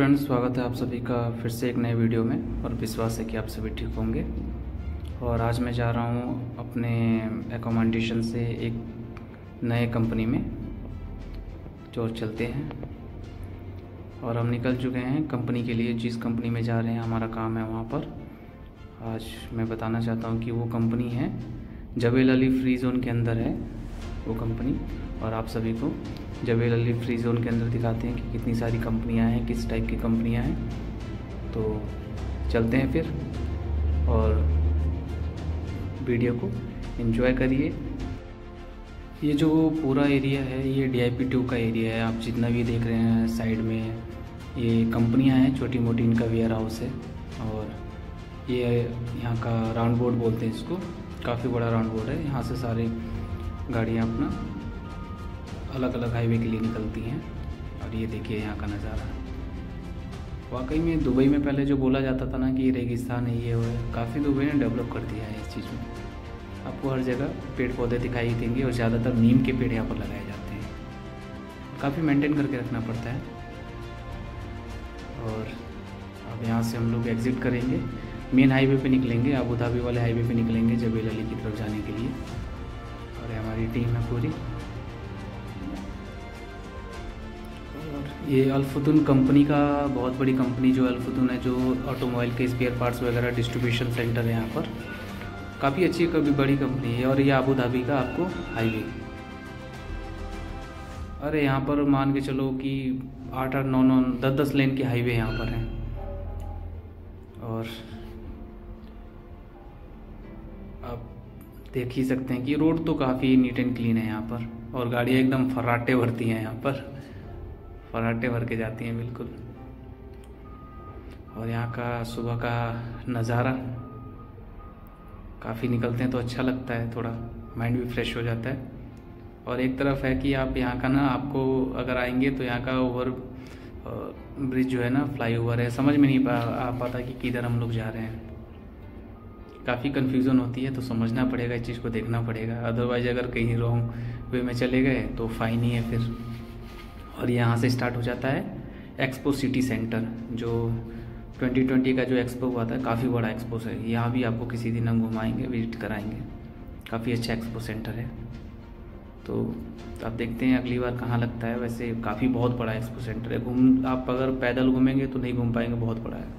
Friends स्वागत है आप सभी का फिर से एक नए वीडियो में और विश्वास है कि आप सभी ठीक होंगे। और आज मैं जा रहा हूँ अपने एकोमोडेशन से एक नए कंपनी में, जो चलते हैं। और हम निकल चुके हैं कंपनी के लिए, जिस कंपनी में जा रहे हैं, हमारा काम है वहाँ पर। आज मैं बताना चाहता हूँ कि वो कंपनी है जबेल अली फ्री जोन के अंदर है वो कंपनी और आप सभी को जबेल अली फ्री जोन के अंदर दिखाते हैं कि कितनी सारी कंपनियाँ हैं, किस टाइप की कंपनियाँ हैं। तो चलते हैं फिर और वीडियो को एंजॉय करिए। ये जो पूरा एरिया है, ये डी आई टू का एरिया है। आप जितना भी देख रहे हैं साइड में, ये कंपनियाँ हैं छोटी मोटी इनका वेयर हाउस है। और ये यहाँ का राउंड बोर्ड बोलते हैं इसको। काफ़ी बड़ा राउंड बोर्ड है। यहाँ से सारे गाड़ियाँ अपना अलग अलग हाईवे के लिए निकलती हैं। और ये देखिए यहाँ का नज़ारा। वाकई में दुबई में पहले जो बोला जाता था ना कि ये रेगिस्तान है, ये है, काफ़ी दुबई ने डेवलप कर दिया है इस चीज़ में। आपको हर जगह पेड़ पौधे दिखाई देंगे और ज़्यादातर नीम के पेड़ यहाँ पर लगाए जाते हैं। काफ़ी मेंटेन करके रखना पड़ता है। और अब यहाँ से हम लोग एग्ज़िट करेंगे। मेन हाईवे पे निकलेंगे अबू धाबी वाले हाईवे पे निकलेंगे जबेल अली की तरफ़ जाने के लिए। और हमारी टीम है पूरी। ये अल्फुदुन कंपनी का बहुत बड़ी कंपनी जो अल्फुदुन है, जो ऑटोमोबाइल के स्पेयर पार्ट्स वगैरह डिस्ट्रीब्यूशन सेंटर है यहाँ पर। काफ़ी अच्छी कभी बड़ी कंपनी है और ये आबू धाबी का आपको हाईवे। अरे यहाँ पर मान के चलो कि आठ आठ, नौ नौ, दस दस लेन के हाईवे यहाँ पर हैं। और आप देख ही सकते हैं कि रोड तो काफ़ी नीट एंड क्लीन है यहाँ पर और गाड़ियाँ एकदम फर्राटे भरती हैं यहाँ पर। फर्राटे भर के जाती हैं, बिल्कुल। और यहाँ का सुबह का नज़ारा काफ़ी निकलते हैं तो अच्छा लगता है, थोड़ा माइंड भी फ्रेश हो जाता है। और एक तरफ़ है कि आप यहाँ का ना, आपको अगर आएँगे तो यहाँ का ओवर ब्रिज जो है ना फ्लाई ओवर है, समझ में नहीं पा, आ पाता कि किधर हम लोग जा रहे हैं। काफ़ी कन्फ्यूज़न होती है तो समझना पड़ेगा, इस चीज़ को देखना पड़ेगा। अदरवाइज़ अगर कहीं रॉन्ग वे में चले गए तो फाइन ही है फिर। और यहाँ से स्टार्ट हो जाता है एक्सपो सिटी सेंटर जो 2020 का जो एक्सपो हुआ था, काफ़ी बड़ा एक्सपो है। यहाँ भी आपको किसी दिन हम घुमाएँगे विज़िट कराएँगे। काफ़ी अच्छा एक्सपो सेंटर है। तो आप देखते हैं अगली बार कहाँ लगता है। वैसे काफ़ी बहुत बड़ा एक्सपो सेंटर है। घूम, आप अगर पैदल घूमेंगे तो नहीं घूम पाएँगे, बहुत बड़ा है।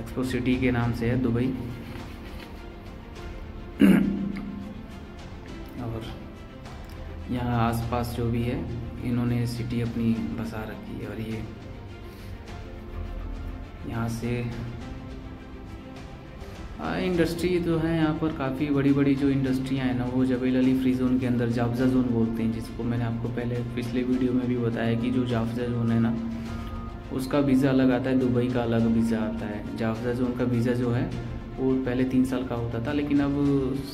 एक्सपो सिटी के नाम से है, दुबई। और यहाँ आसपास जो भी है इन्होंने सिटी अपनी बसा रखी है और ये यहाँ से इंडस्ट्री जो है यहाँ पर काफ़ी बड़ी बड़ी जो इंडस्ट्रियाँ हैं ना, वो जबेल अली फ्री जोन के अंदर जाफजा जोन बोलते हैं, जिसको मैंने आपको पहले पिछले वीडियो में भी बताया कि जो जाफजा जोन है ना, उसका वीज़ा अलग आता है, दुबई का अलग वीज़ा आता है। जाफजा जोन का वीज़ा जो है, वो पहले तीन साल का होता था, लेकिन अब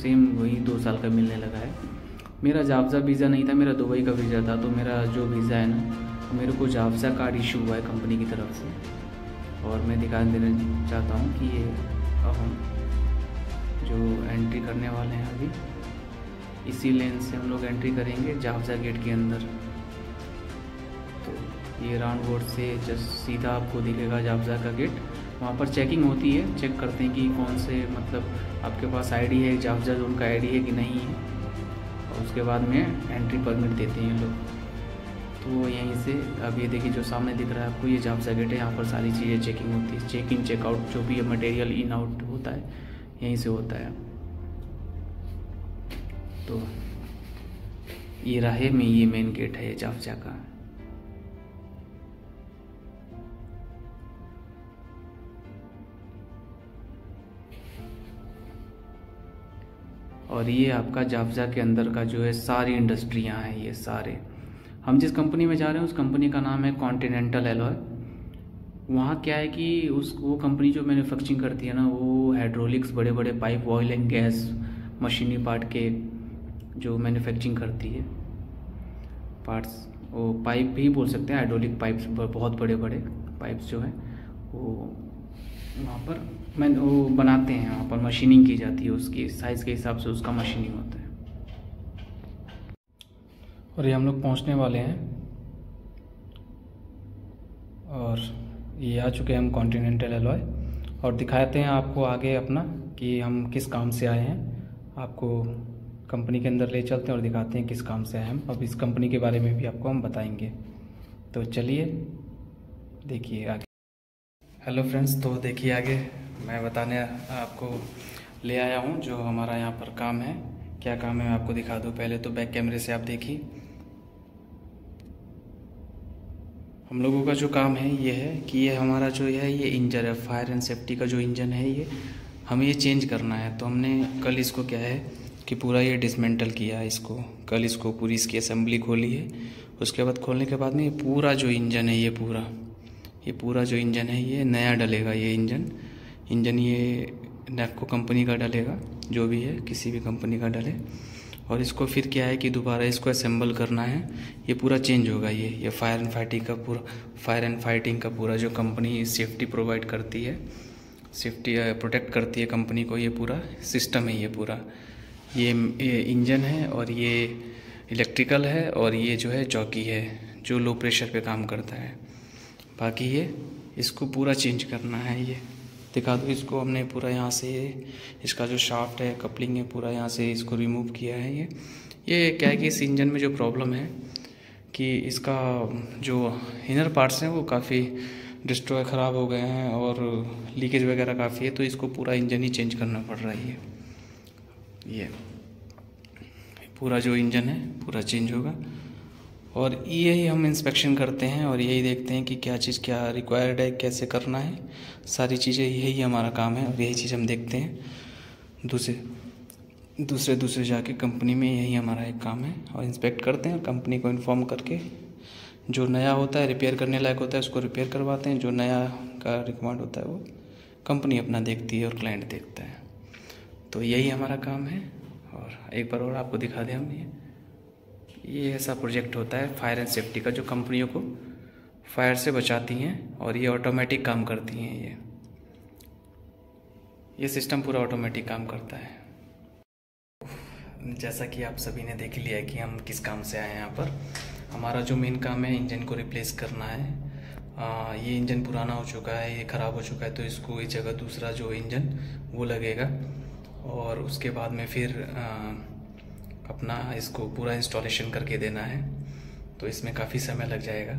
सेम वही दो साल का मिलने लगा है। मेरा जाफजा वीज़ा नहीं था, मेरा दुबई का वीज़ा था तो मेरा जो वीज़ा है ना मेरे को जाफजा कार्ड इशू हुआ है कंपनी की तरफ़ से। और मैं दिखा देना चाहता हूँ कि ये अब हम जो एंट्री करने वाले हैं अभी, इसी लेन से हम लोग एंट्री करेंगे जाफजा गेट के अंदर। तो ये राउंड बोर्ड से जस्ट सीधा आपको दिखेगा जाफजा का गेट वहाँ पर चेकिंग होती है चेक करते हैं कि कौन से मतलब आपके पास आईडी है जाफजा जोन का आईडी है कि नहीं है। उसके बाद में एंट्री परमिट देते हैं लोग। तो यहीं से, अब ये देखिए जो सामने दिख रहा है आपको, ये जाम जाफजा गेट है, यहाँ पर सारी चीज़ें चेकिंग होती है। चेक इन चेकआउट जो भी मटेरियल इन आउट होता है, यहीं से होता है। तो ये रहे में, ये मेन गेट है, ये जाफजा का। और ये आपका जाफजा के अंदर का जो है सारी इंडस्ट्रियाँ हैं, ये सारे। हम जिस कंपनी में जा रहे हैं, उस कंपनी का नाम है कॉन्टीनेंटल एलॉय वहाँ क्या है कि उस, वो कंपनी जो मैन्युफैक्चरिंग करती है ना, वो हाइड्रोलिक्स बड़े बड़े पाइप ऑयल एंड गैस मशीनी पार्ट के जो मैन्युफैक्चरिंग करती है। पार्ट्स वो पाइप भी बोल सकते हैं हाइड्रोलिक पाइप्स बहुत बड़े बड़े पाइप्स जो हैं, वो वहाँ पर। मैं वो बनाते हैं वहाँ पर मशीनिंग की जाती है उसकी साइज़ के हिसाब से उसका मशीनिंग होता है। और ये हम लोग पहुँचने वाले हैं। और ये आ चुके हैं हम कॉन्टीनेंटल एलॉय और दिखाते हैं आपको आगे अपना कि हम किस काम से आए हैं। आपको कंपनी के अंदर ले चलते हैं और दिखाते हैं किस काम से आए हम। अब इस कंपनी के बारे में भी आपको हम बताएँगे। तो चलिए, देखिए आगे। हेलो फ्रेंड्स तो देखिए आगे मैं बताने आपको ले आया हूँ जो हमारा यहाँ पर काम है। क्या काम है मैं आपको दिखा दूँ। पहले तो बैक कैमरे से आप देखिए। हम लोगों का जो काम है ये है कि ये हमारा जो है ये इंजन है फायर एंड सेफ्टी का जो इंजन है ये, हमें ये चेंज करना है। तो हमने कल इसको क्या है कि पूरा ये डिसमेंटल किया इसको। कल इसको पूरी इसकी असेंबली खोली है। उसके बाद खोलने के बाद में पूरा जो इंजन है ये पूरा। ये पूरा जो इंजन है ये नया डलेगा ये इंजन। इंजन ये नेपको कंपनी का डलेगा जो भी है किसी भी कंपनी का डले। और इसको फिर क्या है कि दोबारा इसको असेंबल करना है। ये पूरा चेंज होगा ये। ये फायर एंड फाइटिंग का पूरा फायर एंड फाइटिंग का पूरा जो कंपनी सेफ्टी प्रोवाइड करती है सेफ्टी प्रोटेक्ट करती है कंपनी को ये पूरा सिस्टम है ये पूरा। ये, ये इंजन है और ये इलेक्ट्रिकल है और ये जो है चौकी है जो लो प्रेशर पे काम करता है। बाकी ये, इसको पूरा चेंज करना है ये। दिखा दो, इसको हमने पूरा यहाँ से, इसका जो शाफ्ट है कपलिंग है, पूरा यहाँ से इसको रिमूव किया है ये। ये क्या है कि इस इंजन में जो प्रॉब्लम है कि इसका जो इनर पार्ट्स हैं वो काफ़ी डिस्ट्रॉय ख़राब हो गए हैं और लीकेज वगैरह काफ़ी है तो इसको पूरा इंजन ही चेंज करना पड़ रहा है ये। पूरा जो इंजन है, पूरा चेंज होगा। और यही हम इंस्पेक्शन करते हैं और यही देखते हैं कि क्या चीज़ क्या रिक्वायर्ड है, कैसे करना है। सारी चीज़ें, यही हमारा काम है और यही चीज़ हम देखते हैं। दूसरे दूसरे दूसरे जाके कंपनी में यही हमारा एक काम है और इंस्पेक्ट करते हैं कंपनी को इन्फॉर्म करके जो नया होता है रिपेयर करने लायक होता है, उसको रिपेयर करवाते हैं। जो नया का रिकमेंड होता है वो कंपनी अपना देखती है और क्लाइंट देखता है। तो यही हमारा काम है और एक बार और आपको दिखा दें हम ये। ये ऐसा प्रोजेक्ट होता है फायर एंड सेफ्टी का जो कंपनियों को फायर से बचाती हैं और ये ऑटोमेटिक काम करती हैं ये। ये सिस्टम पूरा ऑटोमेटिक काम करता है। जैसा कि आप सभी ने देख लिया है कि हम किस काम से आए हैं यहाँ पर। हमारा जो मेन काम है इंजन को रिप्लेस करना है। आ, ये इंजन पुराना हो चुका है ये ख़राब हो चुका है तो इसको इस जगह दूसरा जो इंजन वो लगेगा। और उसके बाद में फिर आ, अपना इसको पूरा इंस्टॉलेशन करके देना है तो इसमें काफ़ी समय लग जाएगा।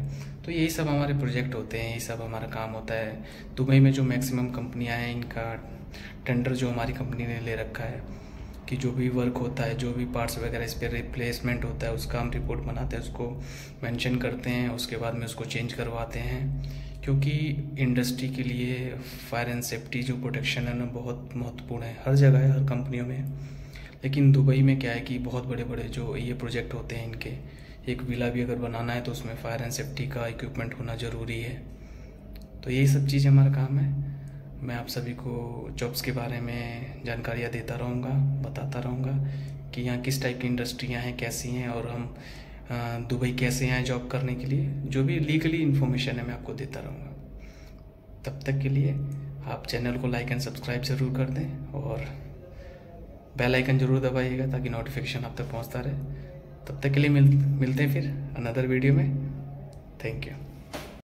तो यही सब हमारे प्रोजेक्ट होते हैं, यही सब हमारा काम होता है। दुबई में जो मैक्सिमम कंपनियाँ हैं, इनका टेंडर जो हमारी कंपनी ने ले रखा है, कि जो भी वर्क होता है, जो भी पार्ट्स वगैरह इस पर रिप्लेसमेंट होता है, उसका हम रिपोर्ट बनाते हैं, उसको मेंशन करते हैं, उसके बाद में उसको चेंज करवाते हैं। क्योंकि इंडस्ट्री के लिए फायर एंड सेफ्टी जो प्रोटेक्शन है ना, बहुत महत्वपूर्ण है। हर जगह है, हर कंपनियों में। लेकिन दुबई में क्या है कि बहुत बड़े बड़े जो ये प्रोजेक्ट होते हैं इनके, एक विला भी अगर बनाना है तो उसमें फायर एंड सेफ्टी का इक्विपमेंट होना ज़रूरी है। तो यही सब चीज़ हमारा काम है। मैं आप सभी को जॉब्स के बारे में जानकारियाँ देता रहूँगा, बताता रहूँगा कि यहाँ किस टाइप की इंडस्ट्रियाँ हैं, कैसी हैं और हम दुबई कैसे आए जॉब करने के लिए, जो भी लीगली इन्फॉर्मेशन है मैं आपको देता रहूँगा। तब तक के लिए आप चैनल को लाइक एंड सब्सक्राइब ज़रूर कर दें और बेल आइकन ज़रूर दबाइएगा ताकि नोटिफिकेशन आप तक पहुँचता रहे। तब तक के लिए मिल, मिलते हैं फिर अनदर वीडियो में। Thank you